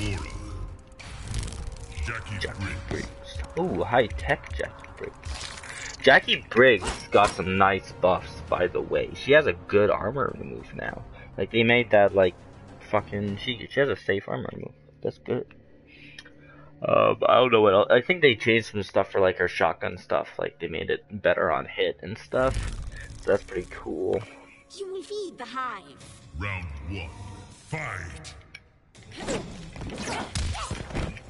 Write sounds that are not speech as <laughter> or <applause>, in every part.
Aura. Jacqui, Jacqui Briggs. Briggs. Ooh, high tech Jacqui Briggs. Jacqui Briggs got some nice buffs, by the way. She has a good armor move now. Like they made that like fucking. She she has a safe armor move. That's good. Um, I don't know what else. I think they changed some stuff for like her shotgun stuff. Like they made it better on hit and stuff. So that's pretty cool. You will feed the hive. Round one. Fight.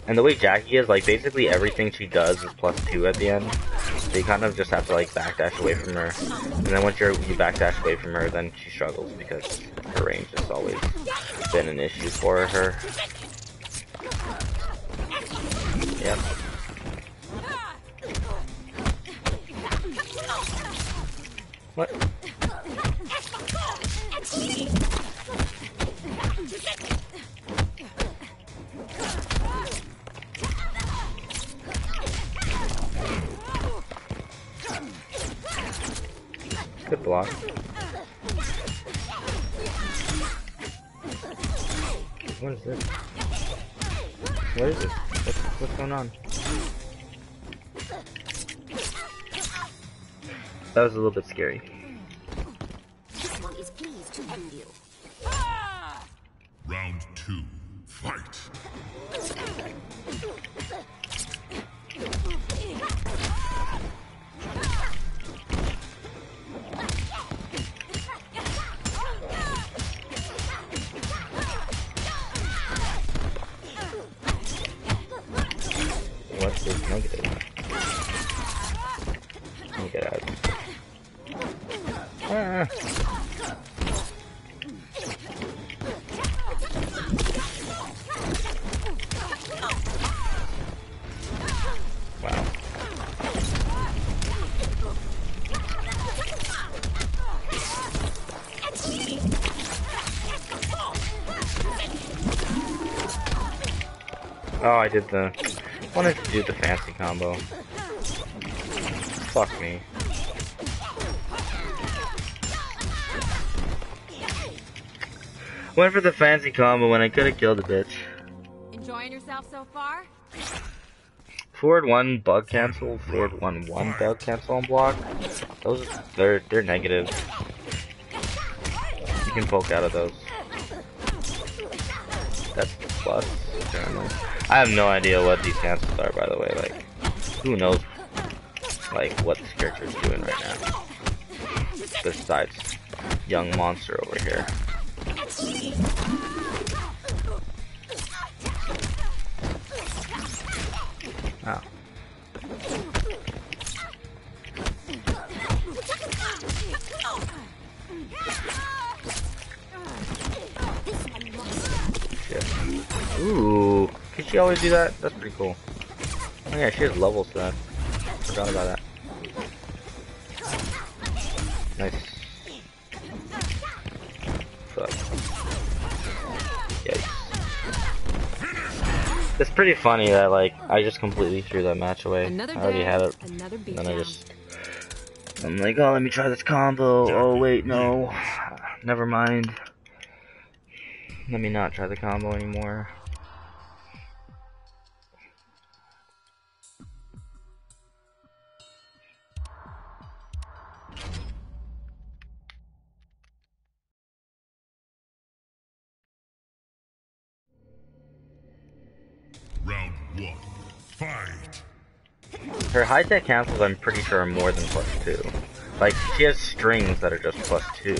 And the way Jacqui is, like basically everything she does is plus two at the end. So you kind of just have to like backdash away from her. And then once you're you backdash away from her, then she struggles because her range has always been an issue for her. Yep. What? What is this? What is this? What's, what's going on? That was a little bit scary. This negative? Get out. Ah. Oh, I did the. Wanted to do the fancy combo. Fuck me. Went for the fancy combo when I could have killed the bitch. Enjoying yourself so far? Forward one bug cancel, forward one one bug cancel on block. Those they're they're negative. You can poke out of those. That's the plus. I have no idea what these cancels are by the way, like who knows like what this character is doing right now. Besides Yungmonster over here. She always do that? That's pretty cool. Oh yeah, she has levels to that. Forgot about that. Nice. Fuck. Yikes. It's pretty funny that like I just completely threw that match away. Another I already had it. And then I just I'm like, oh let me try this combo. Oh wait, no. <sighs> Never mind. Let me not try the combo anymore. Her high tech cancels I'm pretty sure are more than plus two. Like she has strings that are just plus two.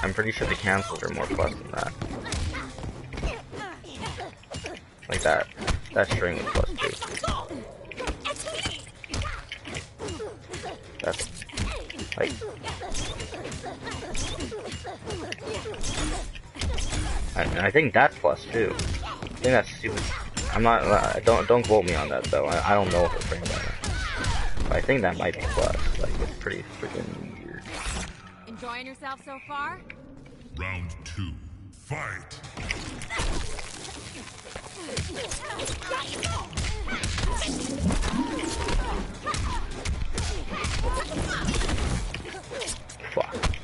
I'm pretty sure the cancels are more plus than that. Like that. That string is plus two. That's like I, I think that's plus two. I think that's stupid. I'm not. Uh, don't don't quote me on that though. I, I don't know if it's frame better. But I think that might be plus. Like it's pretty freaking weird. Enjoying yourself so far? Round two. Fight. Fuck.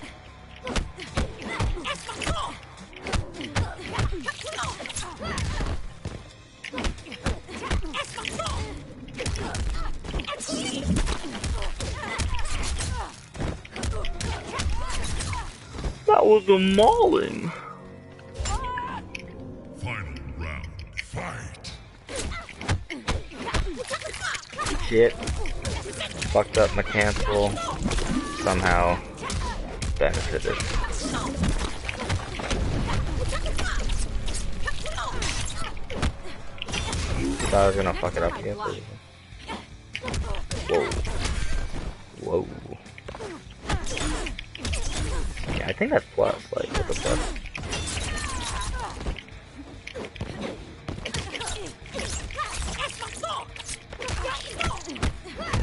That was a mauling. Final round. Fight. Shit. Fucked up mechanical. Somehow benefited. Thought I was gonna fuck it up again. Whoa. Whoa. I think that's plus, like, what the fuck?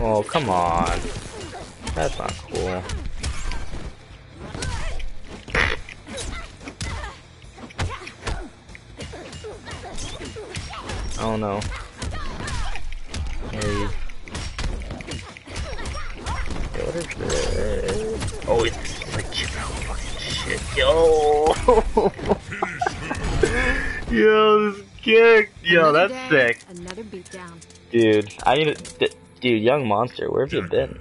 Oh, come on. That's not cool. Oh no. Kick! That's day, sick. Another beatdown. Dude, I need to. Dude, Yungmonster, where have you been?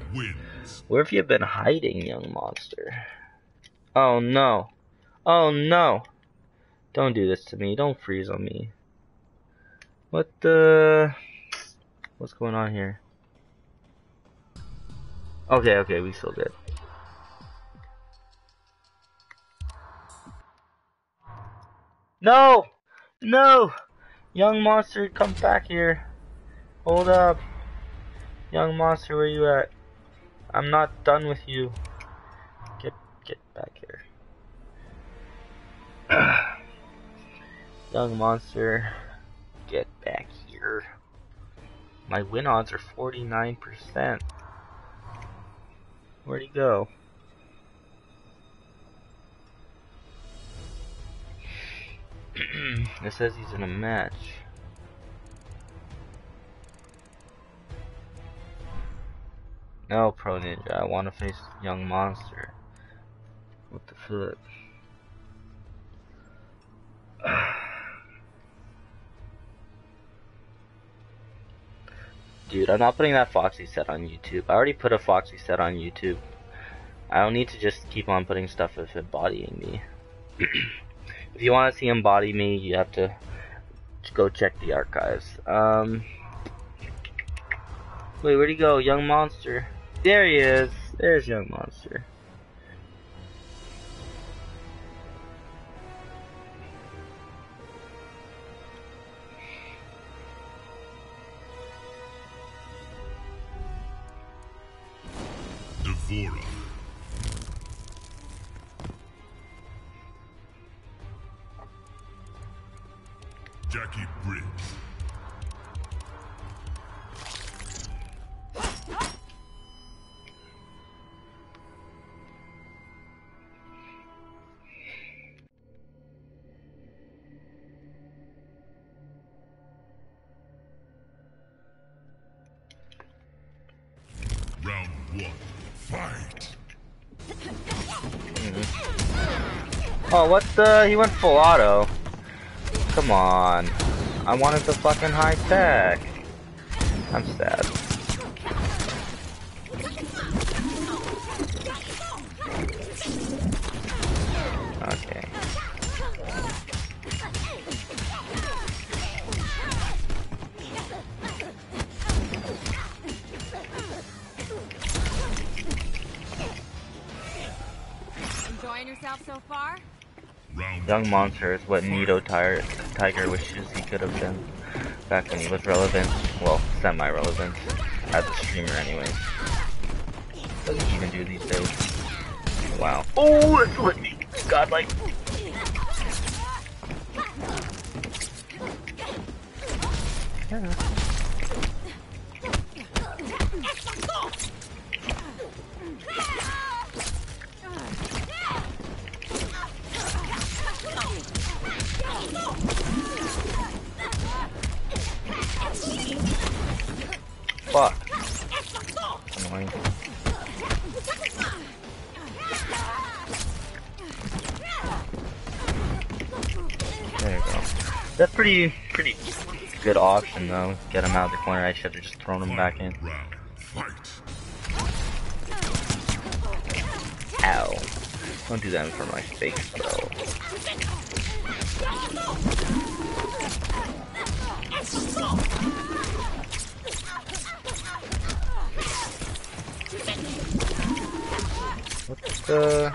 Where have you been hiding, Yungmonster? Oh no. Oh no. Don't do this to me. Don't freeze on me. What the... What's going on here? Okay, okay, we still did. No! No! Yungmonster, come back here. Hold up. Yungmonster, where you at? I'm not done with you. Get get back here. <sighs> Yungmonster, get back here. My win odds are 49%. Where'd he go? <clears throat> it says he's in a match. No, Pro Ninja, I want to face Yungmonster. What the fuck? <sighs> Dude, I'm not putting that Foxy set on YouTube. I already put a Foxy set on YouTube. I don't need to just keep on putting stuff of embodying me. <clears throat> if you want to see embody me, you have to go check the archives. Um, wait, where'd he go? Yungmonster. There he is. There's Young Monster. D'Vorah. Jacqui Briggs. Round one. Fight. Oh, what the? He went full auto. Come on. I wanted the fucking high tech. I'm sad. Okay. Enjoying yourself so far? Round Yungmonster is what Nito Tiger, Tiger wishes he could have been back when he was relevant. Well, semi-relevant. As a streamer anyways. Doesn't he even do these days. Wow. Oh, it's what me. Godlike. Yeah. That's pretty, pretty good option though. Get him out of the corner. I should have just thrown him back in. Ow. Don't do that for my face, bro. What's the...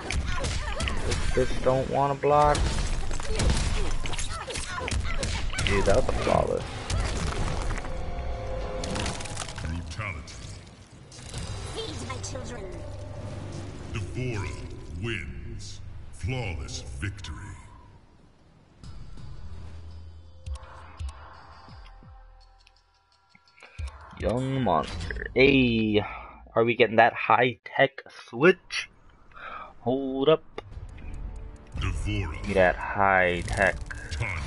This don't want to block? Dude, that was a flawless. Brutality. Feed my children. D'Vorah wins. Flawless victory. Yungmonster. Hey, are we getting that high tech switch? Hold up. D'Vorah. Give me that high tech. Tanya.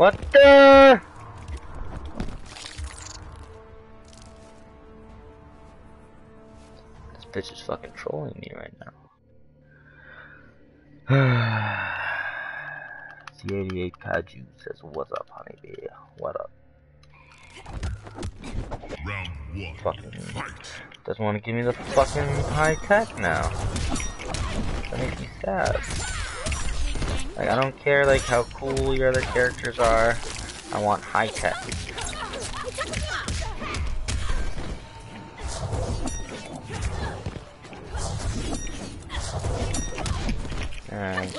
What the? This bitch is fucking trolling me right now. <sighs> C88 Kaju says, What's up, honeybee? What up? Round one. Fucking Fight. doesn't want to give me the fucking high tech now. That makes me sad. Like, I don't care, like, how cool your other characters are. I want high tech. Alright.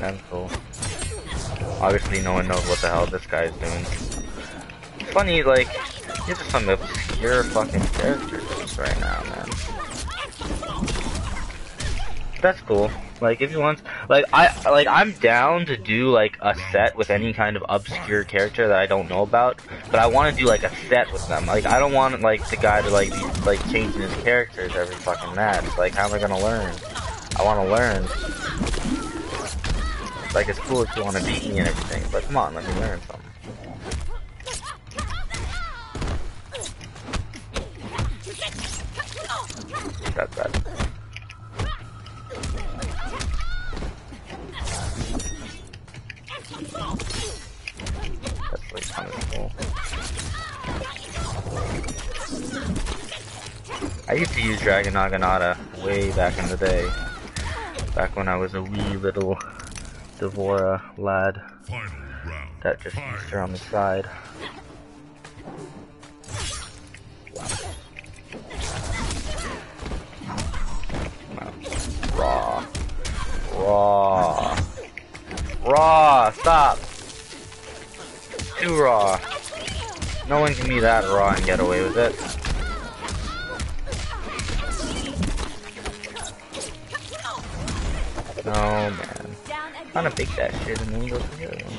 That's cool. Obviously, no one knows what the hell this guy's doing. It's funny, like, these are some obscure fucking characters right now, man. That's cool. Like, if you want, like, I, like, I'm down to do, like, a set with any kind of obscure character that I don't know about, but I want to do, like, a set with them. Like, I don't want, like, the guy to, like, be, like, changing his characters every fucking match. Like, how am I gonna learn? I want to learn. Like, it's cool if you want to beat me and everything, but come on, let me learn something. That's bad. That's like kind of cool. I used to use Dragon Naginata way back in the day. Back when I was a wee little D'Vorah lad that just used her on the side. Raw. Raw, stop! Too raw. No one can be that raw and get away with it. No, man. Trying to bake that shit and then he goes together. That's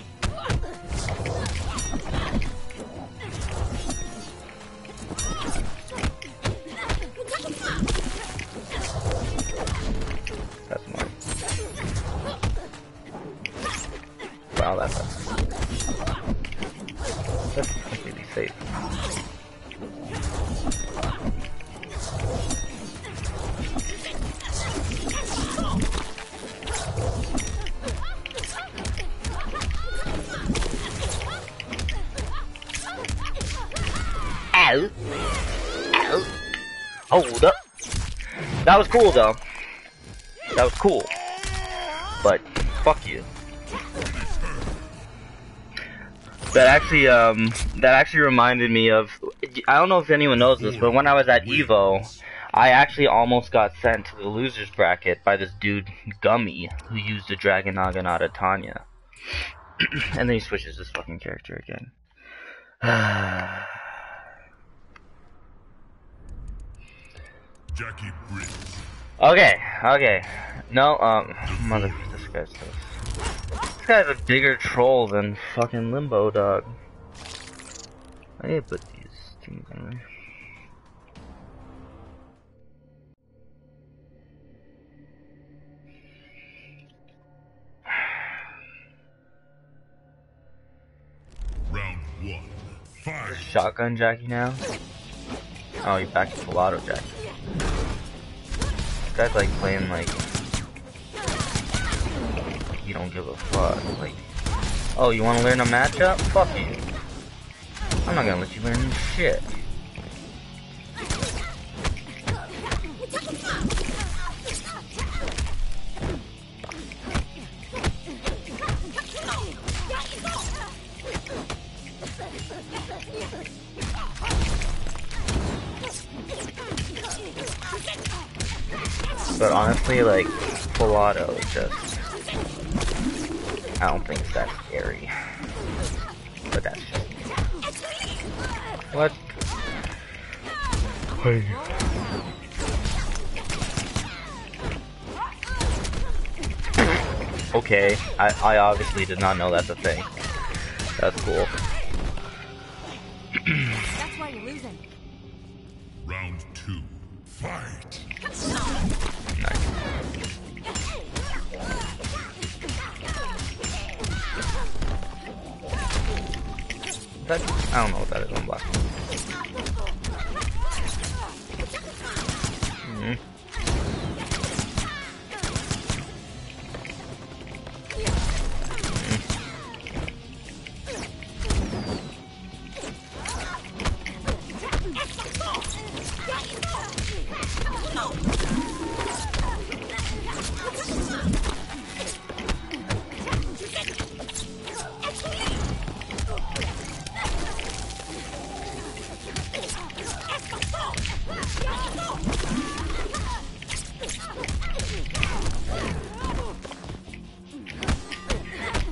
Hold up. That was cool though. That was cool. But fuck you. That actually um that actually reminded me of I don't know if anyone knows this, but when I was at Evo, I actually almost got sent to the losers bracket by this dude Gummy who used a Dragon Naginata Tanya. <clears throat> and then he switches this fucking character again. <sighs> Jacqui Briggs. Okay, okay. No, um, mother, this guy's this guy's a bigger troll than fucking Limbo Dog. I need to put these things on there. Round one. Fight. Shotgun Jacqui now. Oh, he's back to Pilato Jacqui. Guy's like playing like you don't give a fuck. Like, oh, you want to learn a matchup? Fuck you. I'm not gonna let you learn shit. But like, full auto is just. I don't think it's that scary. But that's just. What? Okay, I, I obviously did not know that's a thing. That's cool.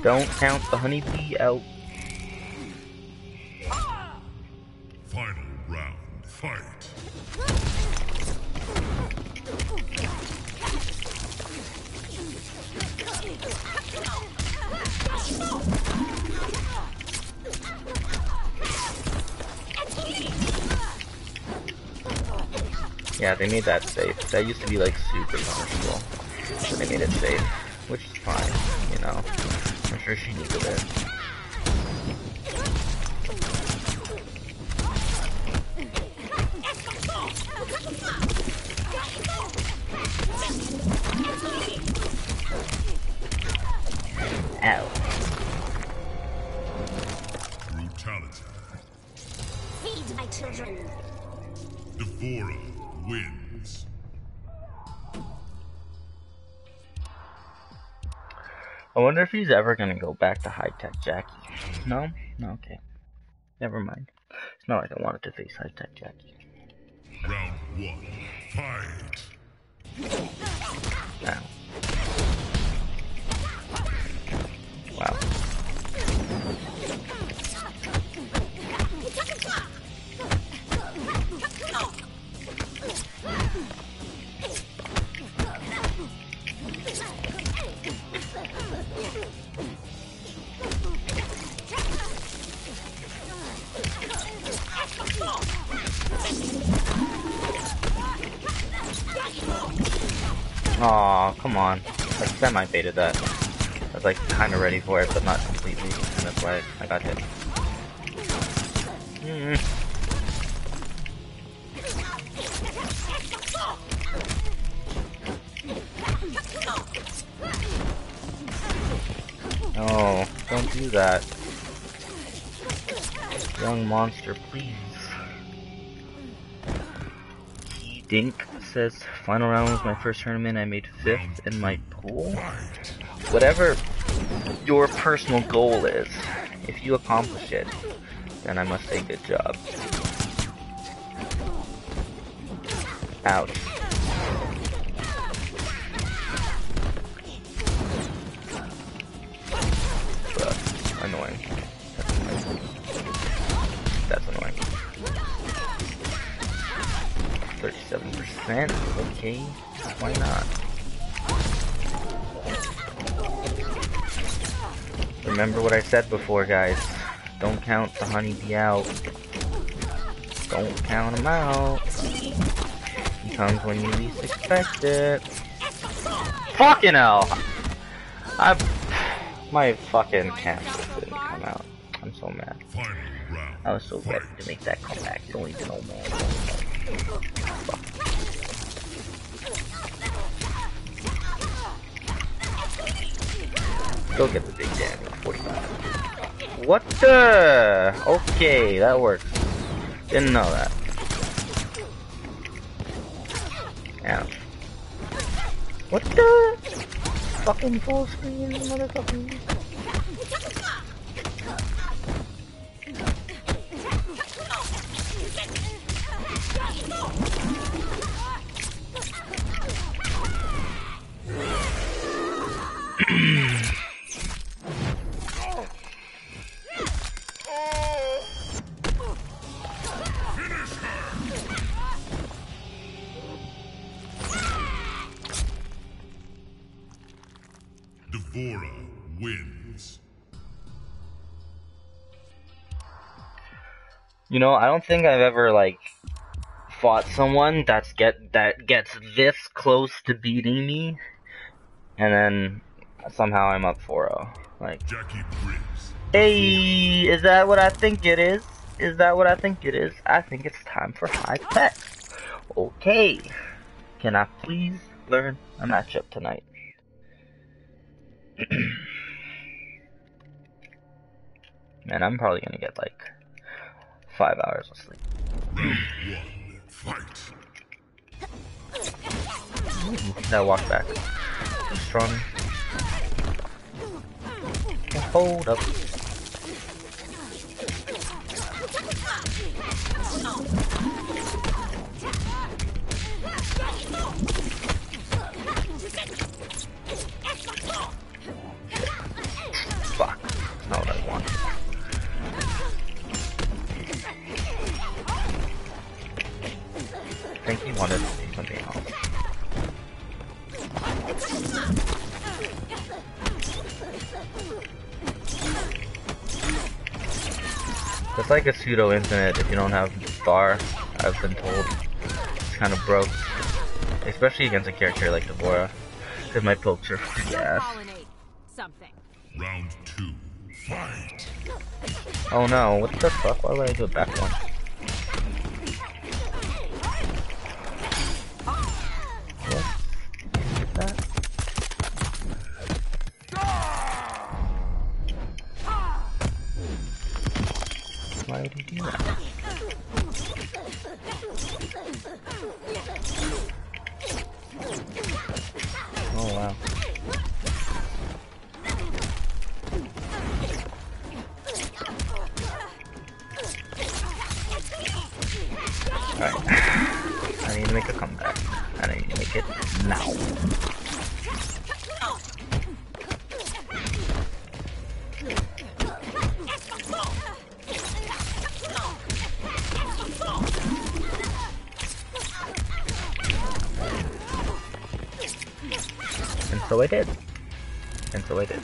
Don't count the honeybee out. Final round. Fight. Yeah, they made that safe. That used to be like super punishable. So they made it safe. Sure she needed it. Wonder if he's ever gonna go back to high tech Jacqui. No? No, okay. Never mind. It's not like I wanted to face high tech Jacqui. Round one. Fight. Ow. Wow. Aw, come on. I semi baited that. I was like kinda ready for it, but not completely. And that's why I got hit. Mm. Oh, don't do that. Yungmonster, please. Dink says, final round was my first tournament. I made fifth in my pool. Whatever your personal goal is, if you accomplish it, then I must say good job. Ouch. Okay, why not? Remember what I said before, guys. Don't count the honeybee out. Don't count him out. He comes when you least expect it. Fucking hell! I, my fucking camera didn't come out. I'm so mad. I was so ready to make that comeback. You don't even know, Go get the big daddy. 45. What the? Okay, that works. Didn't know that. Ouch. What the? Fucking full screen, motherfucking. You know, I don't think I've ever like fought someone that's get that gets this close to beating me, and then somehow I'm up 4-0. Like, hey, is that what I think it is? Is that what I think it is? I think it's time for high tech. Okay, can I please learn a matchup tonight? <clears throat> Man, I'm probably gonna get like five hours of sleep. Round one. Fight. That walk back. Strong. Hold up. Fuck. Not what I wanted. Think he wanted to do something else. It's like a pseudo infinite if you don't have bar, I've been told. It's kind of broke. Especially against a character like D'Vorah. Because my pokes are free Don't ass. pollinate. Something. Round two. Fight. Oh no, what the fuck? Why would I do a back one? Alright. I need to make a comeback. And I need to make it now. And so I did. And so I did.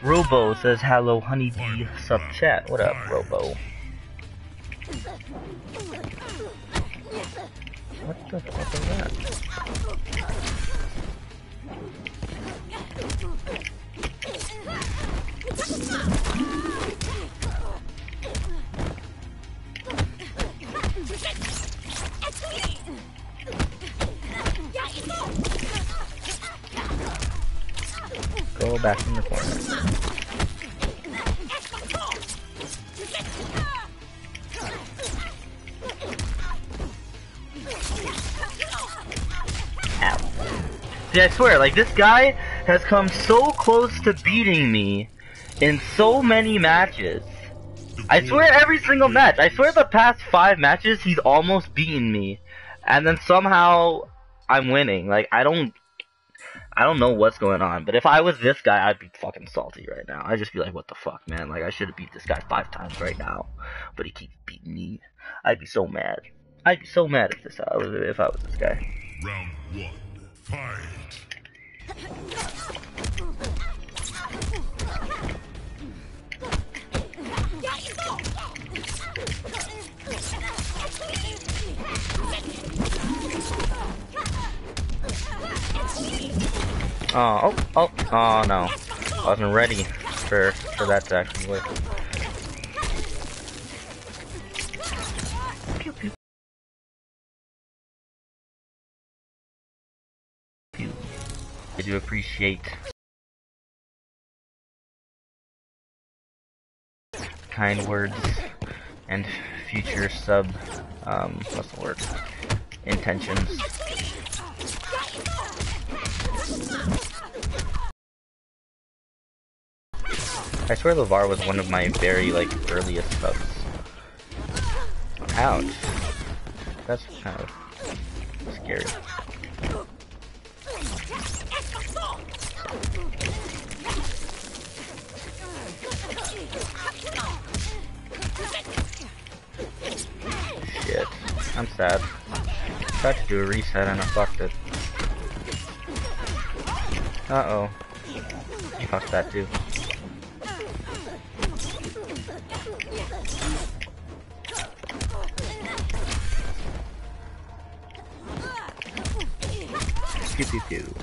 Robo says hello honeybee sub chat. What up, Robo? Go back in the corner. See, I swear, like, this guy has come so close to beating me in so many matches. I swear every single match. I swear the past five matches he's almost beaten me. And then somehow I'm winning. Like I don't I don't know what's going on. But if I was this guy, I'd be fucking salty right now. I'd just be like, what the fuck, man? Like I should have beat this guy five times right now. But he keeps beating me. I'd be so mad. I'd be so mad if this if I was this guy. Round one. Fight. <laughs> Oh, oh, oh, oh no. I wasn't ready for, for that to actually work. I do appreciate kind words and future sub, um, what's the word? Intentions. I swear LeVar was one of my very, like, earliest subs. Ouch. That's kind of scary. Shit. I'm sad. Tried to do a reset and I fucked it. Uh-oh. Fuck that too. Pew pew pew.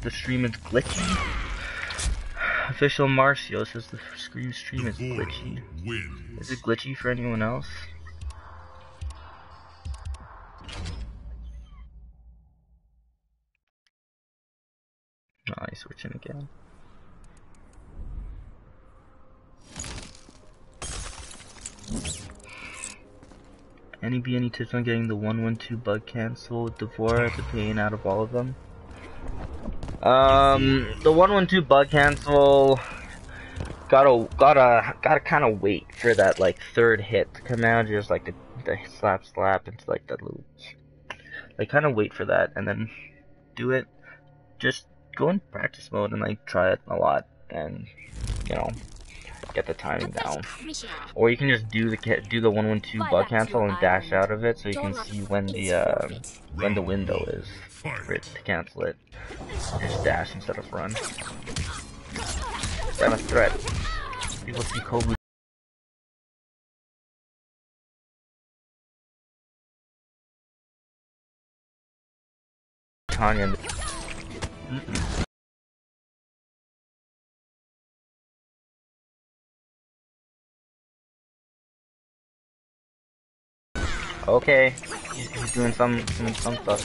the stream is glitchy. Official Marcio says the stream is glitchy. Is it glitchy for anyone else? Be any tips on getting the 112 bug cancel with D'Vorah, the pain out of all of them? Um, the 112 bug cancel gotta gotta gotta kind of wait for that like third hit to come out, just like the, the slap slap into like that little. Like kind of wait for that and then do it. Just go in practice mode and like try it a lot and you know get the timing down. Or you can just do the do the 112 bug cancel and dash out of it so you can see when the uh, when the window is for it to cancel it. Just dash instead of run. I'm a threat. People see Kobe. Tanya. and- Mm-mm. Okay, he's, doing some, some some stuff.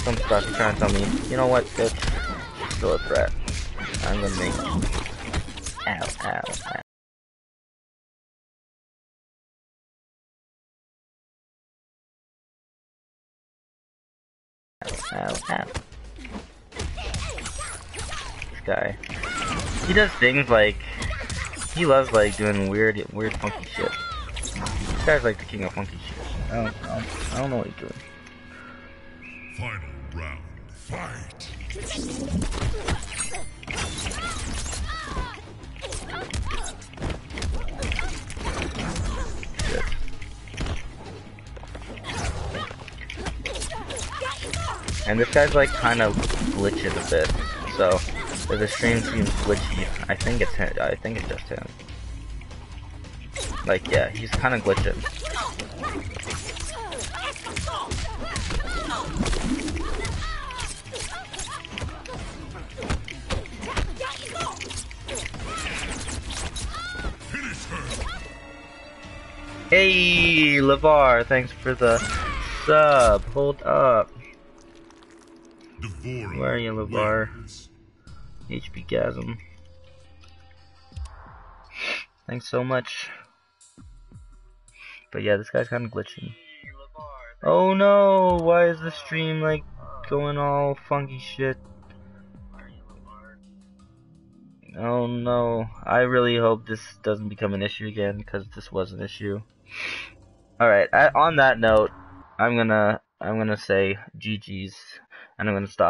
Some stuff. He's trying to tell me, you know what? Still a threat. I'm gonna make. Ow, ow, ow. Ow, ow. This guy. He does things like. He loves like doing weird, weird, funky shit. This guy's like the king of funky shit. I don't, I don't, I don't know what he's doing. Final round. Fight. Shit. And this guy's like kind of glitching a bit. So if the stream seems glitchy, I think it's him. I think it's just him. Like yeah, he's kind of glitching. Hey, Lavar, thanks for the sub. Hold up. Where are you, LeVar? HP Gasm. Thanks so much. But yeah, this guy's kind of glitching. Oh no! Why is the stream like going all funky shit? Oh no! I really hope this doesn't become an issue again because this was an issue. All right. On that note, I'm gonna I'm gonna say GG's and I'm gonna stop.